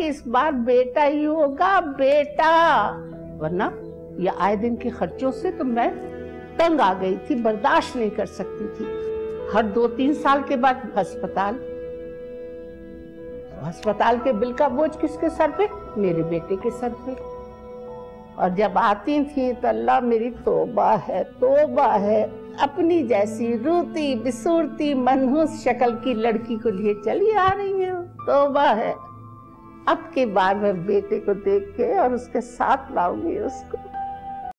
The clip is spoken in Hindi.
कि इस बार बेटा ही होगा, बेटा। वरना ये आए दिन के खर्चों से तो मैं तंग आ गई थी, बर्दाश्त नहीं कर सकती थी। हर दो तीन साल के बाद अस्पताल। अस्पताल के बिल का बोझ किसके सर पे? मेरे बेटे के सर पे। और जब आती थी तो अल्लाह मेरी तोबा है तोबा है। अपनी जैसी रूती, बिसूरती, मनहूस शक्ल की लड़की को लिए चली आ रही है। तोबा है। अब के बार मैं बेटे को देख के और उसके साथ लाऊँगी उसको।